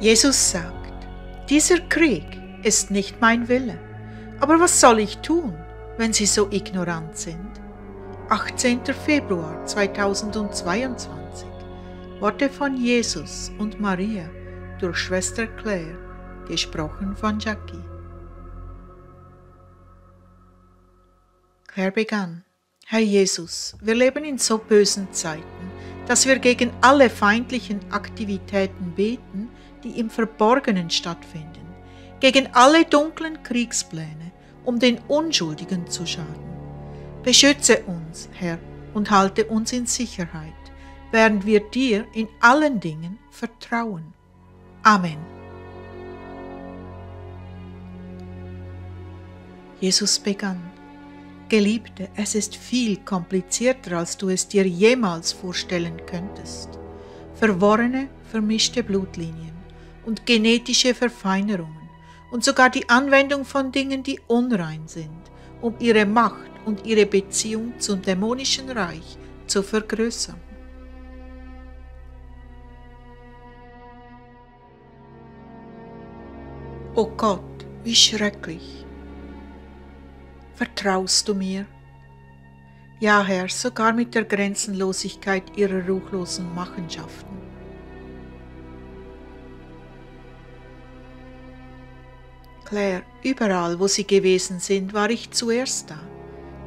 Jesus sagt, dieser Krieg ist nicht mein Wille. Aber was soll ich tun, wenn sie so ignorant sind? 18. Februar 2022 Worte von Jesus und Maria durch Schwester Claire, gesprochen von Jackie. Claire begann. Herr Jesus, wir leben in so bösen Zeiten, dass wir gegen alle feindlichen Aktivitäten beten, die im Verborgenen stattfinden, gegen alle dunklen Kriegspläne, um den Unschuldigen zu schaden. Beschütze uns, Herr, und halte uns in Sicherheit, während wir dir in allen Dingen vertrauen. Amen. Jesus begann. Geliebte, es ist viel komplizierter, als du es dir jemals vorstellen könntest. Verworrene, vermischte Blutlinien, und genetische Verfeinerungen und sogar die Anwendung von Dingen, die unrein sind, um ihre Macht und ihre Beziehung zum dämonischen Reich zu vergrößern. O oh Gott, wie schrecklich! Vertraust du mir? Ja, Herr, sogar mit der Grenzenlosigkeit ihrer ruchlosen Machenschaften. Claire, überall, wo sie gewesen sind, war ich zuerst da.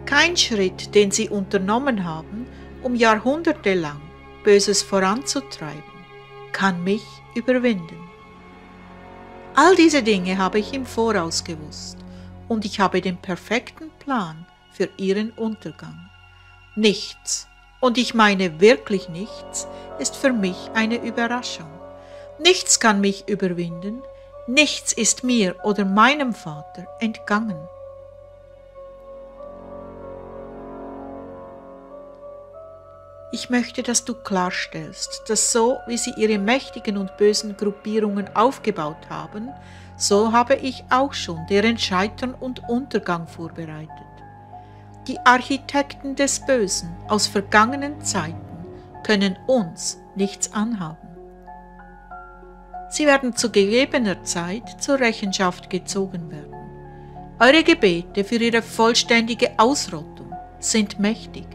Kein Schritt, den sie unternommen haben, um jahrhundertelang Böses voranzutreiben, kann mich überwinden. All diese Dinge habe ich im Voraus gewusst und ich habe den perfekten Plan für ihren Untergang. Nichts, und ich meine wirklich nichts, ist für mich eine Überraschung. Nichts kann mich überwinden, Nichts ist mir oder meinem Vater entgangen. Ich möchte, dass du klarstellst, dass so wie sie ihre mächtigen und bösen Gruppierungen aufgebaut haben, so habe ich auch schon deren Scheitern und Untergang vorbereitet. Die Architekten des Bösen aus vergangenen Zeiten können uns nichts anhaben. Sie werden zu gegebener Zeit zur Rechenschaft gezogen werden. Eure Gebete für ihre vollständige Ausrottung sind mächtig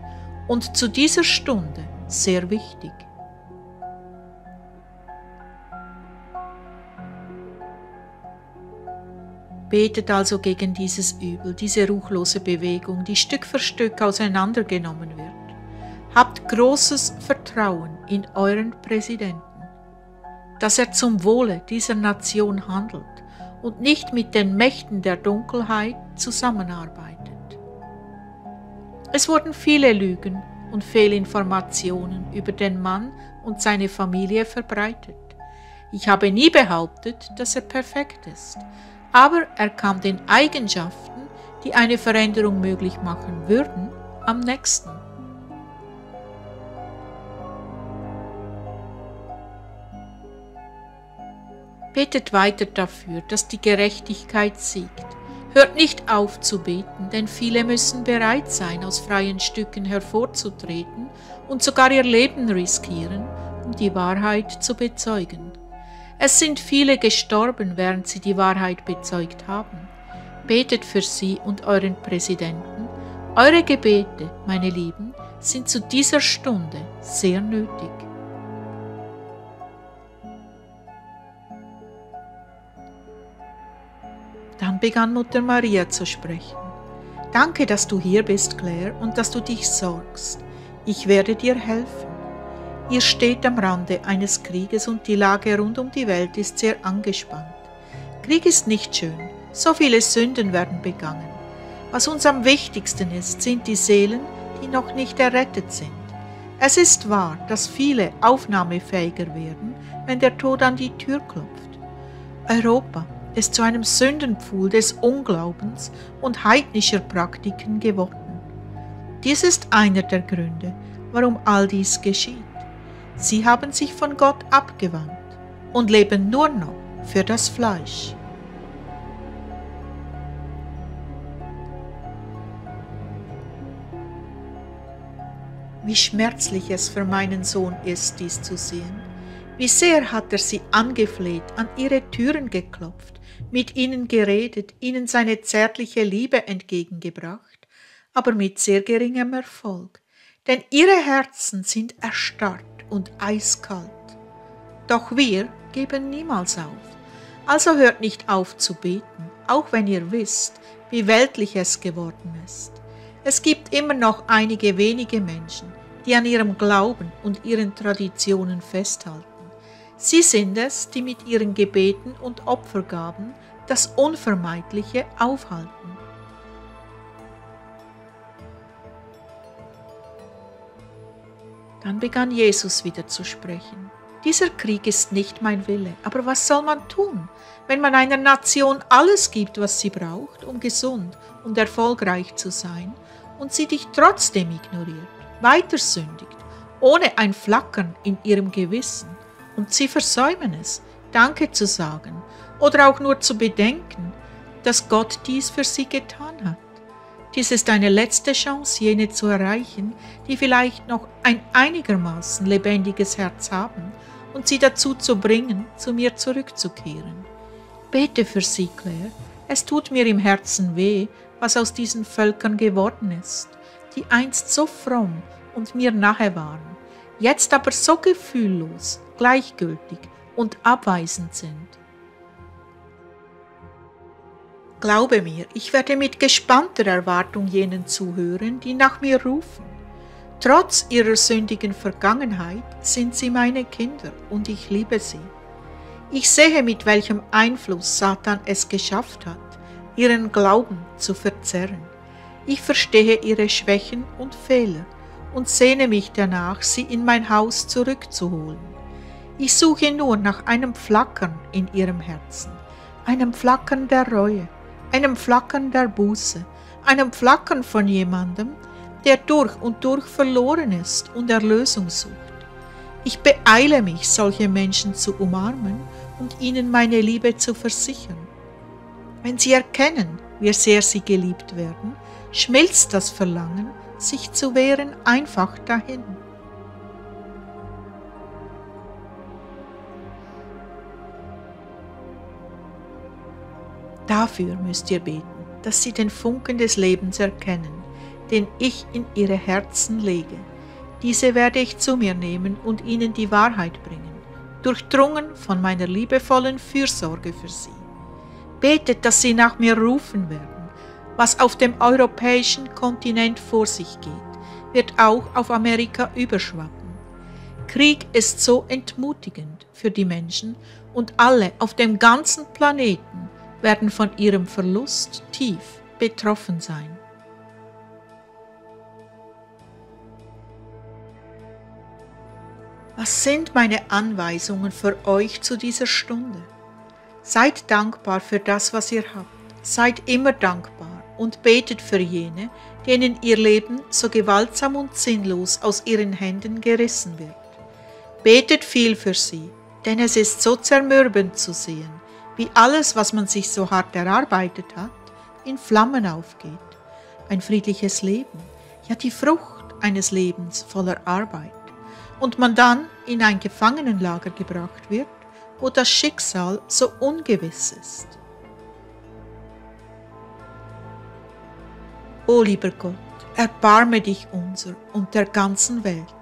und zu dieser Stunde sehr wichtig. Betet also gegen dieses Übel, diese ruchlose Bewegung, die Stück für Stück auseinandergenommen wird. Habt großes Vertrauen in euren Präsidenten dass er zum Wohle dieser Nation handelt und nicht mit den Mächten der Dunkelheit zusammenarbeitet. Es wurden viele Lügen und Fehlinformationen über den Mann und seine Familie verbreitet. Ich habe nie behauptet, dass er perfekt ist, aber er kam den Eigenschaften, die eine Veränderung möglich machen würden, am nächsten. Betet weiter dafür, dass die Gerechtigkeit siegt. Hört nicht auf zu beten, denn viele müssen bereit sein, aus freien Stücken hervorzutreten und sogar ihr Leben riskieren, um die Wahrheit zu bezeugen. Es sind viele gestorben, während sie die Wahrheit bezeugt haben. Betet für sie und euren Präsidenten. Eure Gebete, meine Lieben, sind zu dieser Stunde sehr nötig. Begann Mutter Maria zu sprechen. Danke, dass du hier bist, Claire, und dass du dich sorgst. Ich werde dir helfen. Ihr steht am Rande eines Krieges und die Lage rund um die Welt ist sehr angespannt. Krieg ist nicht schön, so viele Sünden werden begangen. Was uns am wichtigsten ist, sind die Seelen, die noch nicht errettet sind. Es ist wahr, dass viele aufnahmefähiger werden, wenn der Tod an die Tür klopft. Europa, ist zu einem Sündenpfuhl des Unglaubens und heidnischer Praktiken geworden. Dies ist einer der Gründe, warum all dies geschieht. Sie haben sich von Gott abgewandt und leben nur noch für das Fleisch. Wie schmerzlich es für meinen Sohn ist, dies zu sehen. Wie sehr hat er sie angefleht, an ihre Türen geklopft, mit ihnen geredet, ihnen seine zärtliche Liebe entgegengebracht, aber mit sehr geringem Erfolg, denn ihre Herzen sind erstarrt und eiskalt. Doch wir geben niemals auf. Also hört nicht auf zu beten, auch wenn ihr wisst, wie weltlich es geworden ist. Es gibt immer noch einige wenige Menschen, die an ihrem Glauben und ihren Traditionen festhalten. Sie sind es, die mit ihren Gebeten und Opfergaben das Unvermeidliche aufhalten. Dann begann Jesus wieder zu sprechen. Dieser Krieg ist nicht mein Wille, aber was soll man tun, wenn man einer Nation alles gibt, was sie braucht, um gesund und erfolgreich zu sein, und sie dich trotzdem ignoriert, weiter sündigt, ohne ein Flackern in ihrem Gewissen, und sie versäumen es, Danke zu sagen oder auch nur zu bedenken, dass Gott dies für sie getan hat. Dies ist eine letzte Chance, jene zu erreichen, die vielleicht noch ein einigermaßen lebendiges Herz haben und sie dazu zu bringen, zu mir zurückzukehren. Bete für sie, Claire. Es tut mir im Herzen weh, was aus diesen Völkern geworden ist, die einst so fromm und mir nahe waren, jetzt aber so gefühllos, gleichgültig und abweisend sind. Glaube mir, ich werde mit gespannter Erwartung jenen zuhören, die nach mir rufen. Trotz ihrer sündigen Vergangenheit sind sie meine Kinder und ich liebe sie. Ich sehe, mit welchem Einfluss Satan es geschafft hat, ihren Glauben zu verzerren. Ich verstehe ihre Schwächen und Fehler und sehne mich danach, sie in mein Haus zurückzuholen. Ich suche nur nach einem Flackern in ihrem Herzen, einem Flackern der Reue, einem Flackern der Buße, einem Flackern von jemandem, der durch und durch verloren ist und Erlösung sucht. Ich beeile mich, solche Menschen zu umarmen und ihnen meine Liebe zu versichern. Wenn sie erkennen, wie sehr sie geliebt werden, schmilzt das Verlangen, sich zu wehren, einfach dahin. Dafür müsst ihr beten, dass sie den Funken des Lebens erkennen, den ich in ihre Herzen lege. Diese werde ich zu mir nehmen und ihnen die Wahrheit bringen, durchdrungen von meiner liebevollen Fürsorge für sie. Betet, dass sie nach mir rufen werden. Was auf dem europäischen Kontinent vor sich geht, wird auch auf Amerika überschwappen. Krieg ist so entmutigend für die Menschen und alle auf dem ganzen Planeten werden von ihrem Verlust tief betroffen sein. Was sind meine Anweisungen für euch zu dieser Stunde? Seid dankbar für das, was ihr habt. Seid immer dankbar und betet für jene, denen ihr Leben so gewaltsam und sinnlos aus ihren Händen gerissen wird. Betet viel für sie, denn es ist so zermürbend zu sehen, wie alles, was man sich so hart erarbeitet hat, in Flammen aufgeht. Ein friedliches Leben, ja die Frucht eines Lebens voller Arbeit. Und man dann in ein Gefangenenlager gebracht wird, wo das Schicksal so ungewiss ist. O lieber Gott, erbarme dich unser und der ganzen Welt